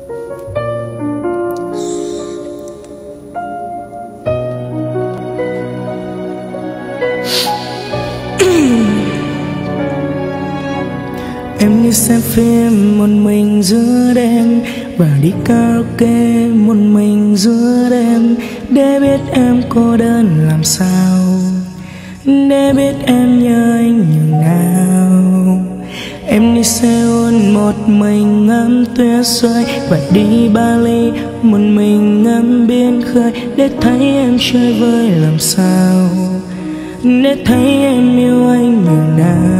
Em như xem phim một mình giữa đêm Và đi karaoke một mình giữa đêm Để biết em cô đơn làm sao Để biết em nhớ anh như nào Em đi xem một mình ngắm tuyết rơi Và đi Bali, một mình ngắm biển khơi Để thấy em chơi vơi làm sao, Để thấy em yêu anh như nào.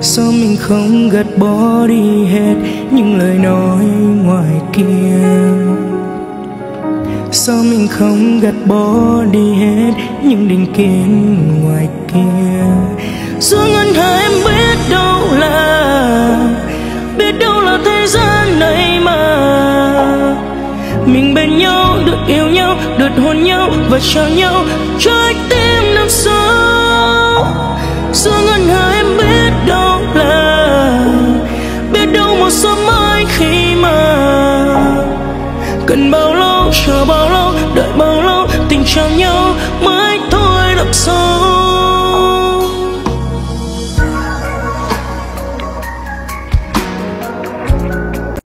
Sao mình không gạt bỏ đi hết những lời nói ngoài kia? Sao mình không gạt bỏ đi hết những định kiến ngoài kia? Mình bên nhau, được yêu nhau, được hôn nhau và chờ nhau. Trái tim năm sau. Giữa ngân hà em biết đâu là, biết đâu một sớm mai khi mà cần bao lâu, chờ bao lâu, đợi bao lâu, tình chào nhau. Mới thôi đậm sâu